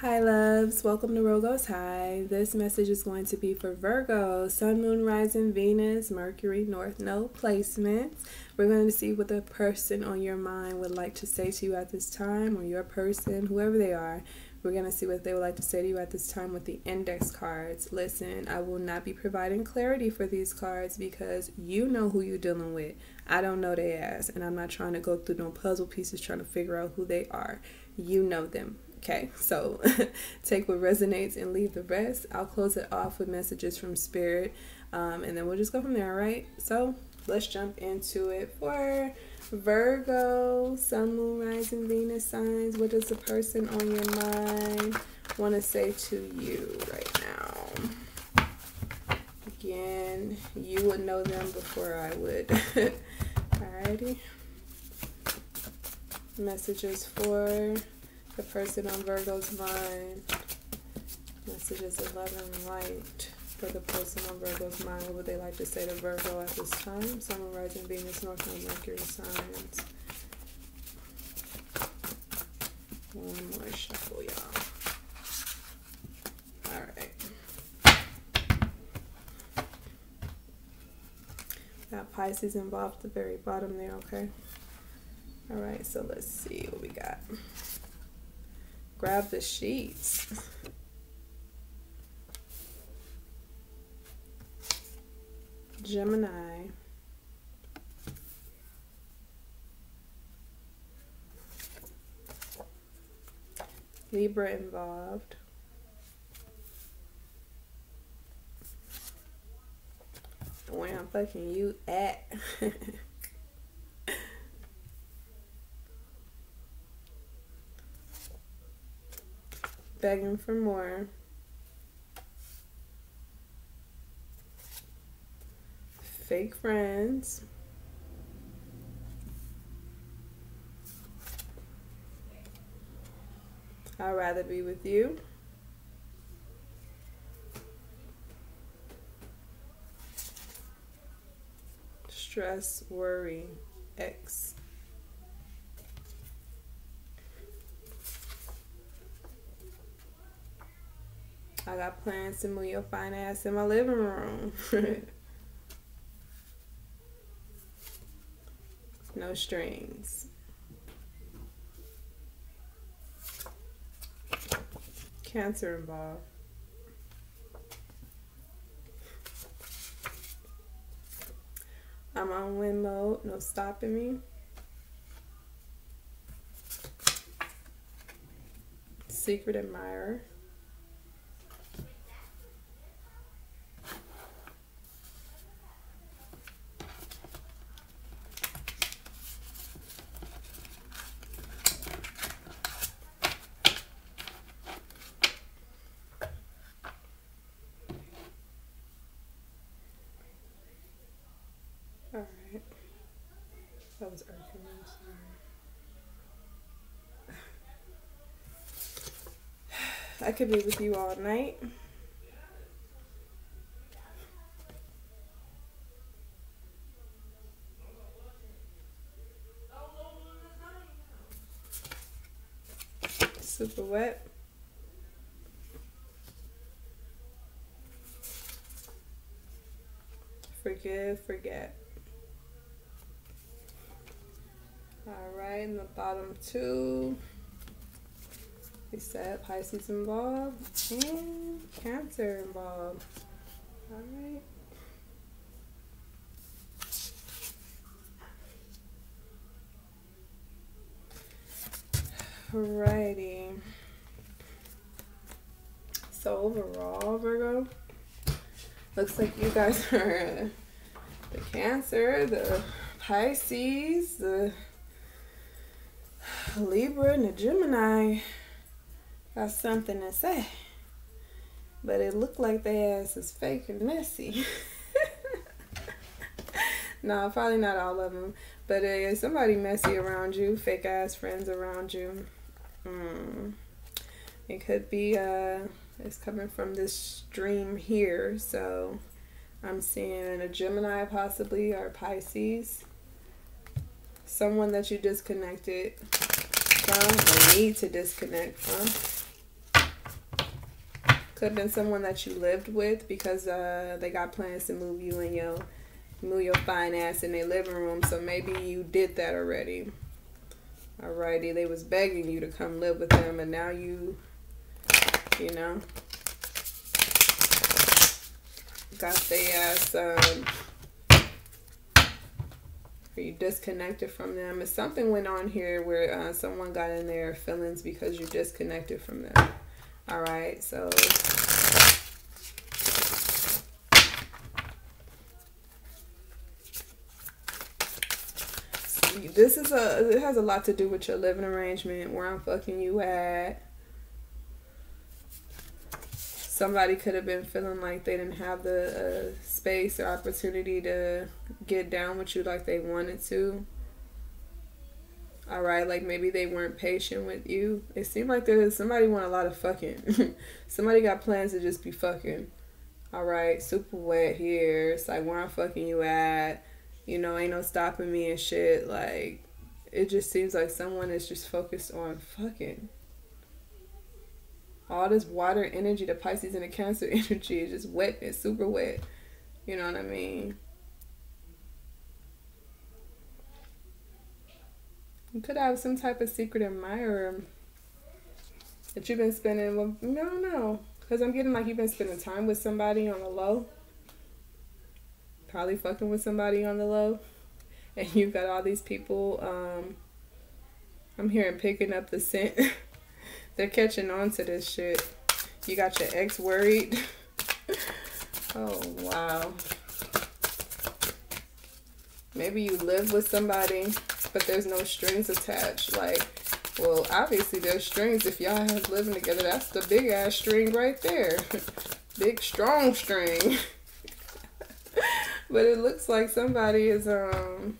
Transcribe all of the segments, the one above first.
Hi, loves. Welcome to Ro Goes High. This message is going to be for Virgo, Sun, Moon, Rising, Venus, Mercury, North Node placements. We're going to see what the person on your mind would like to say to you at this time, or your person, whoever they are. We're going to see what they would like to say to you at this time with the index cards. Listen, I will not be providing clarity for these cards because you know who you're dealing with. I don't know their ass, and I'm not trying to go through no puzzle pieces trying to figure out who they are. You know them. Okay, so take what resonates and leave the rest. I'll close it off with messages from Spirit, um, and then we'll just go from there, all right? So let's jump into it for Virgo, Sun, Moon, Rising, Venus signs. What does the person on your mind want to say to you right now? Again, you would know them before I would. Alrighty. Messages for the person on Virgo's mind. Messages of love and light for the person on Virgo's mind. What would they like to say to Virgo at this time? Sun, Rising, Venus, North Node, Mercury signs. One more shuffle, y'all. Alright. Got Pisces involved at the very bottom there, okay? Alright, so let's see what we got grab the sheets. Gemini. Libra involved. Where I'm fucking you at? begging for more. Fake friends. I'd rather be with you. Stress, worry, X. I got plans to move your fine ass in my living room. no strings. Cancer involved. I'm on win mode, no stopping me. Secret admirer. That was irking sorry. I could be with you all night. Super wet. Forgive, forget. Right, in the bottom two, we said Pisces involved and Cancer involved. All right. Alrighty. So overall, Virgo, looks like you guys are the Cancer, the Pisces, the Libra and the Gemini got something to say. But it looked like their ass is fake and messy. no, probably not all of them. But uh, somebody messy around you, fake ass friends around you. Mm. It could be, uh, it's coming from this stream here. So I'm seeing a Gemini possibly or Pisces. Someone that you disconnected from or need to disconnect from. Could have been someone that you lived with because uh, they got plans to move you and your move your fine ass in their living room. So maybe you did that already. Alrighty, they was begging you to come live with them, and now you, you know, got they ass. Um, are you disconnected from them? If something went on here where uh, someone got in their feelings because you disconnected from them. All right, so this is a it has a lot to do with your living arrangement where i'm fucking you at somebody could have been feeling like they didn't have the uh, space or opportunity to get down with you like they wanted to. All right like maybe they weren't patient with you. It seemed like there's somebody want a lot of fucking. Somebody got plans to just be fucking. All right super wet here. It's like where i'm fucking you at? You know, ain't no stopping me and shit. Like, it just seems like someone is just focused on fucking. All this water energy, the Pisces and the Cancer energy is just wet and super wet. You know what I mean? You could have some type of secret admirer that you've been spending with. No, no. Because I'm getting like you've been spending time with somebody on the low probably fucking with somebody on the low, and you've got all these people. Um, I'm hearing picking up the scent. They're catching on to this shit. You got your ex worried. oh wow. Maybe you live with somebody, but there's no strings attached. Like, well, obviously there's strings if y'all have living together. That's the big ass string right there. big strong string. But it looks like somebody is um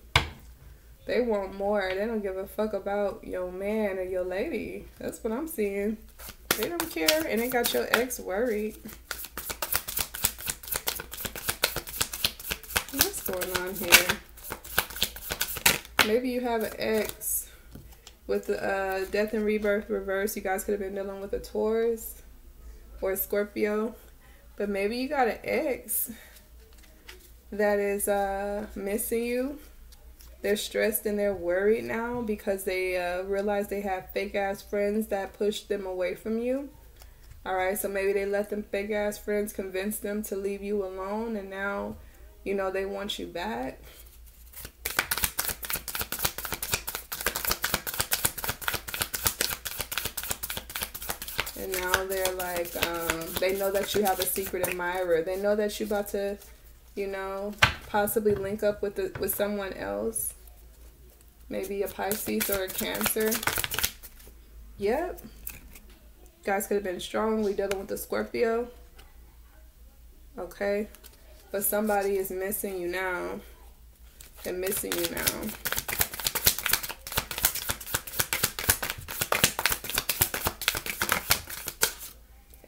they want more. They don't give a fuck about your man or your lady. That's what I'm seeing. They don't care and they got your ex worried. What's going on here? Maybe you have an ex with the uh, death and rebirth reverse. You guys could have been dealing with a Taurus or a Scorpio. But maybe you got an ex that is uh, missing you. They're stressed and they're worried now because they uh, realize they have fake ass friends that push them away from you. All right, so maybe they let them fake ass friends convince them to leave you alone, and now, you know, they want you back. And now they're like, um, they know that you have a secret admirer. They know that you're about to you know, possibly link up with the, with someone else. Maybe a Pisces or a Cancer. Yep. Guys could have been strong. We dealing with the Scorpio. Okay. But somebody is missing you now. They're missing you now.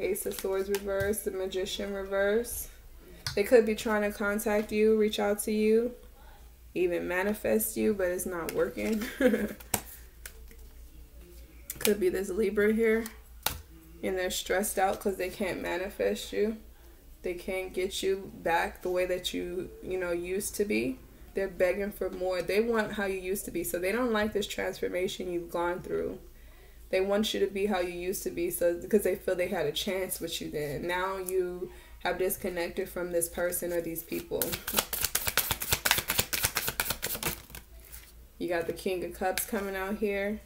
Ace of Swords reverse, the Magician reverse. They could be trying to contact you, reach out to you, even manifest you, but it's not working. could be this Libra here. And they're stressed out because they can't manifest you. They can't get you back the way that you, you know, used to be. They're begging for more. They want how you used to be. So they don't like this transformation you've gone through. They want you to be how you used to be so because they feel they had a chance with you then. Now you have disconnected from this person or these people. You got the King of Cups coming out here.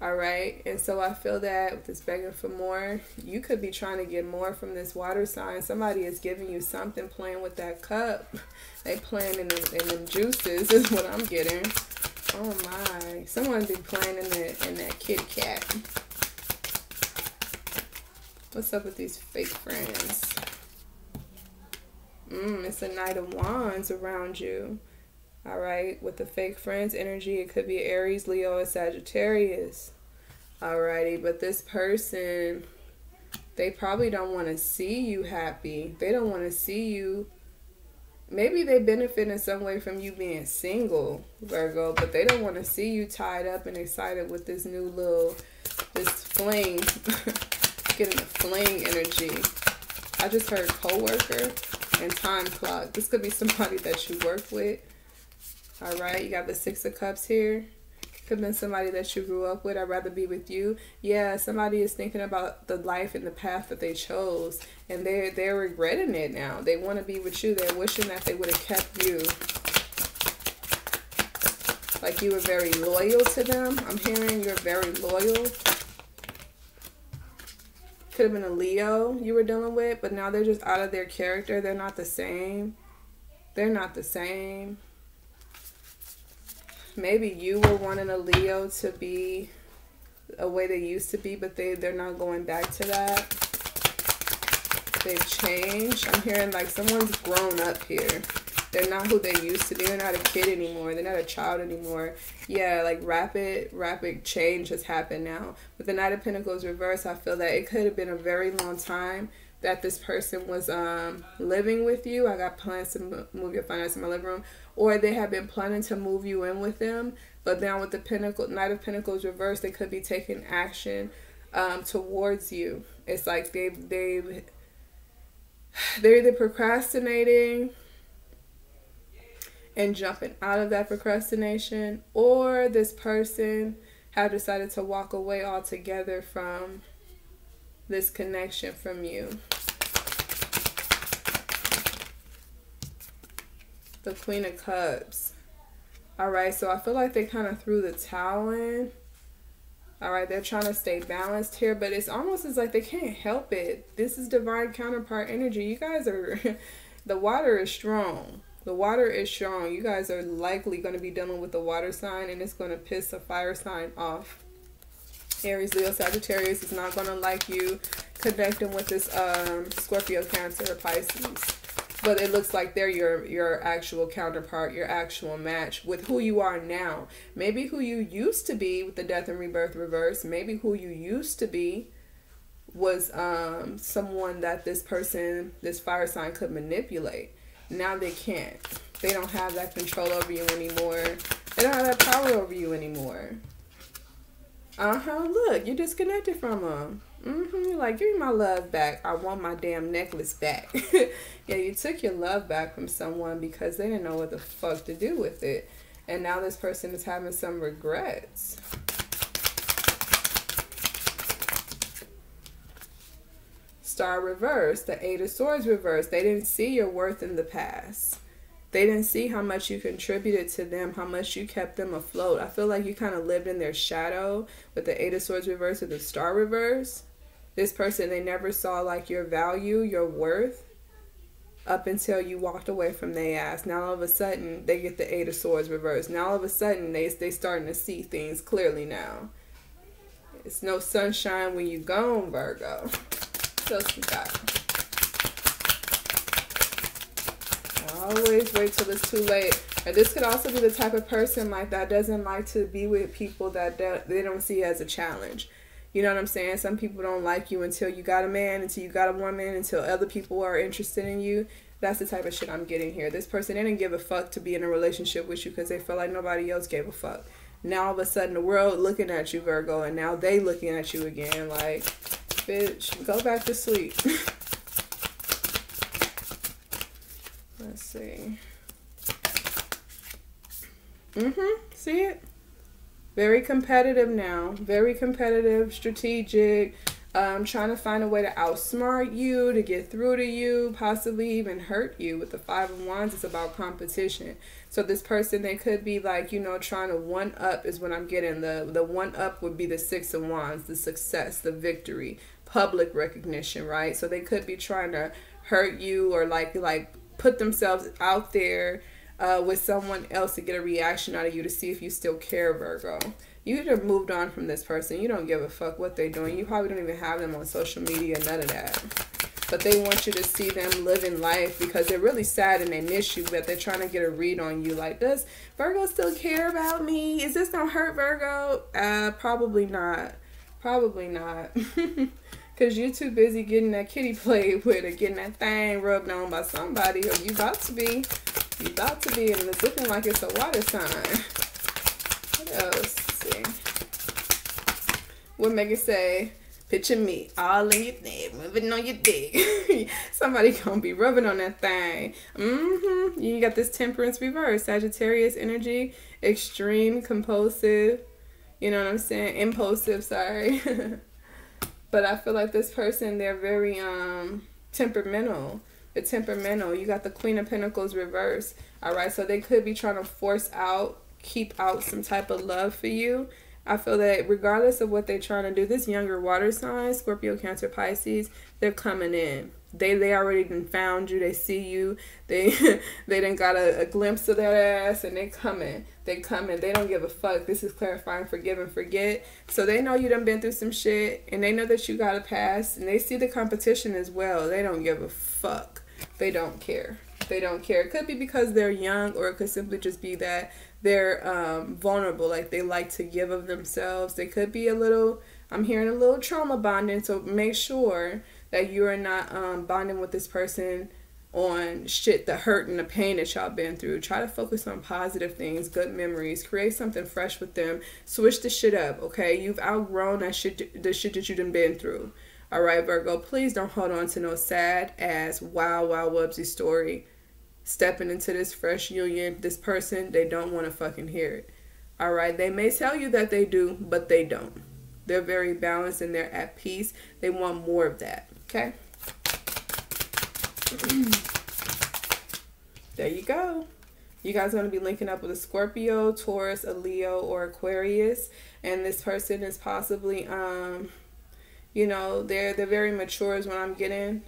All right. And so I feel that with this begging for more, you could be trying to get more from this water sign. Somebody is giving you something playing with that cup. They playing in, the, in them juices is what I'm getting. Oh my. Someone be playing in, the, in that Kit Kat. What's up with these fake friends? It's a Knight of Wands around you. All right. With the fake friends energy, it could be Aries, Leo, or Sagittarius. Alrighty. But this person, they probably don't want to see you happy. They don't want to see you. Maybe they benefit in some way from you being single, Virgo, but they don't want to see you tied up and excited with this new little, this fling, getting the fling energy. I just heard co-worker and time clock. This could be somebody that you work with. All right, you got the Six of Cups here. Could have been somebody that you grew up with. I'd rather be with you. Yeah, somebody is thinking about the life and the path that they chose, and they're they're regretting it now. They want to be with you. They're wishing that they would have kept you. Like you were very loyal to them. I'm hearing you're very loyal. Could have been a Leo you were dealing with, but now they're just out of their character. They're not the same. They're not the same. Maybe you were wanting a Leo to be a way they used to be, but they, they're not going back to that. They've changed. I'm hearing like someone's grown up here. They're not who they used to be. They're not a kid anymore. They're not a child anymore. Yeah, like rapid, rapid change has happened now. With the Knight of Pentacles reverse, I feel that it could have been a very long time that this person was um, living with you. I got plans to move your finances in my living room. Or they have been planning to move you in with them. But now with the Pentacle, Knight of Pentacles reverse, they could be taking action um, towards you. It's like they've, they've, they're either procrastinating and jumping out of that procrastination, or this person have decided to walk away altogether from this connection from you. The Queen of Cups. All right, so I feel like they kind of threw the towel in. All right, they're trying to stay balanced here, but it's almost as like they can't help it. This is divine counterpart energy. You guys are, the water is strong. The water is strong. You guys are likely going to be dealing with the water sign and it's going to piss a fire sign off. Aries, Leo, Sagittarius is not going to like you connecting with this um, Scorpio, Cancer, Pisces. But it looks like they're your, your actual counterpart, your actual match with who you are now. Maybe who you used to be with the death and rebirth reverse. Maybe who you used to be was um, someone that this person, this fire sign could manipulate. Now they can't. They don't have that control over you anymore. They don't have that power over you anymore. Uh-huh, look, you're disconnected from them. Mm-hmm, like, give me my love back. I want my damn necklace back. yeah, you took your love back from someone because they didn't know what the fuck to do with it. And now this person is having some regrets. Star reverse, the Eight of Swords reverse. They didn't see your worth in the past. They didn't see how much you contributed to them, how much you kept them afloat. I feel like you kind of lived in their shadow with the Eight of Swords reverse or the Star reverse. This person, they never saw like your value, your worth up until you walked away from their ass. Now all of a sudden they get the Eight of Swords reverse. Now all of a sudden they they starting to see things clearly now. It's no sunshine when you gone, Virgo else we got? Always wait till it's too late. And this could also be the type of person like that doesn't like to be with people that they don't see as a challenge. You know what I'm saying? Some people don't like you until you got a man, until you got a woman, until other people are interested in you. That's the type of shit I'm getting here. This person didn't give a fuck to be in a relationship with you because they felt like nobody else gave a fuck. Now all of a sudden the world looking at you, Virgo, and now they looking at you again. Like, bitch. Go back to sleep. Let's see. Mm-hmm. See it? Very competitive now. Very competitive, strategic. Um, trying to find a way to outsmart you, to get through to you, possibly even hurt you. With the Five of Wands, it's about competition. So this person, they could be like, you know, trying to one up is what I'm getting. The the one up would be the Six of Wands, the success, the victory, public recognition, right? So they could be trying to hurt you or like like put themselves out there uh, with someone else to get a reaction out of you to see if you still care, Virgo. You have moved on from this person. You don't give a fuck what they're doing. You probably don't even have them on social media, none of that. But they want you to see them living life because they're really sad and they miss you, but they're trying to get a read on you. Like, does Virgo still care about me? Is this going to hurt Virgo? Uh, probably not. Probably not. Because you're too busy getting that kitty played with or getting that thing rubbed on by somebody or you about to be. You about to be and it's looking like it's a water sign. What else? Let's see. What make it say, Picture me all in your neck, moving on your dick. Somebody gonna be rubbing on that thing. Mm-hmm. You got this temperance reverse, Sagittarius energy, extreme, compulsive. You know what I'm saying? Impulsive. Sorry. but I feel like this person, they're very um temperamental. They're temperamental. You got the Queen of Pentacles reverse. All right, so they could be trying to force out, keep out some type of love for you I feel that regardless of what they're trying to do, this younger water sign, Scorpio, Cancer, Pisces, they're coming in. They they already done found you. They see you. They they done got a, a glimpse of that ass, and they coming. They coming. They don't give a fuck. This is clarifying, forgive and forget. So they know you done been through some shit, and they know that you got a past, and they see the competition as well. They don't give a fuck. They don't care. They don't care. It could be because they're young, or it could simply just be that they're um, vulnerable, like they like to give of themselves. They could be a little, I'm hearing a little trauma bonding, so make sure that you are not um, bonding with this person on shit, the hurt and the pain that y'all been through. Try to focus on positive things, good memories, create something fresh with them. Switch the shit up, okay? You've outgrown that shit, the shit that you done been through. All right, Virgo, please don't hold on to no sad ass, wow, wow, wubsy story stepping into this fresh union, this person, they don't want to fucking hear it. All right, they may tell you that they do, but they don't. They're very balanced and they're at peace. They want more of that. Okay. there you go. You guys are going to be linking up with a Scorpio, Taurus, a Leo, or Aquarius, and this person is possibly, um, you know, they're they're very mature is what I'm getting.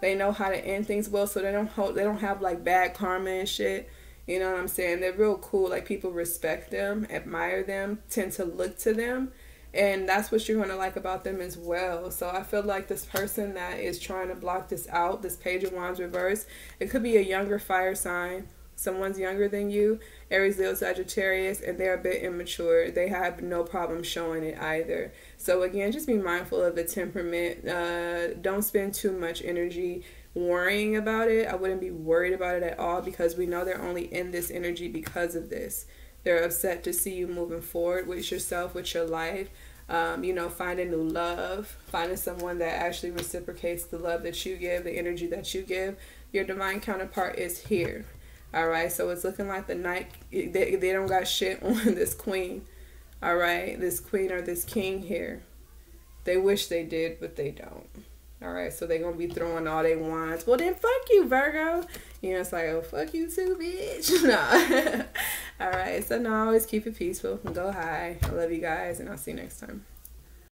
They know how to end things well, so they don't hold, they don't have like bad karma and shit. You know what I'm saying? They're real cool. Like people respect them, admire them, tend to look to them. And that's what you're going to like about them as well. So I feel like this person that is trying to block this out, this Page of Wands reverse, it could be a younger fire sign. Someone's younger than you, Aries, Leo, Sagittarius, and they're a bit immature. They have no problem showing it either. So again, just be mindful of the temperament. Uh, don't spend too much energy worrying about it. I wouldn't be worried about it at all because we know they're only in this energy because of this. They're upset to see you moving forward with yourself, with your life. Um, you know, finding new love, finding someone that actually reciprocates the love that you give, the energy that you give. Your divine counterpart is here. All right, so it's looking like the night they, they don't got shit on this queen all right, this queen or this king here. They wish they did, but they don't. All right, so they're gonna be throwing all they wands. Well, then fuck you, Virgo. You know, it's like, oh, fuck you too, bitch. No. all right, so now always keep it peaceful. Go high. I love you guys, and I'll see you next time.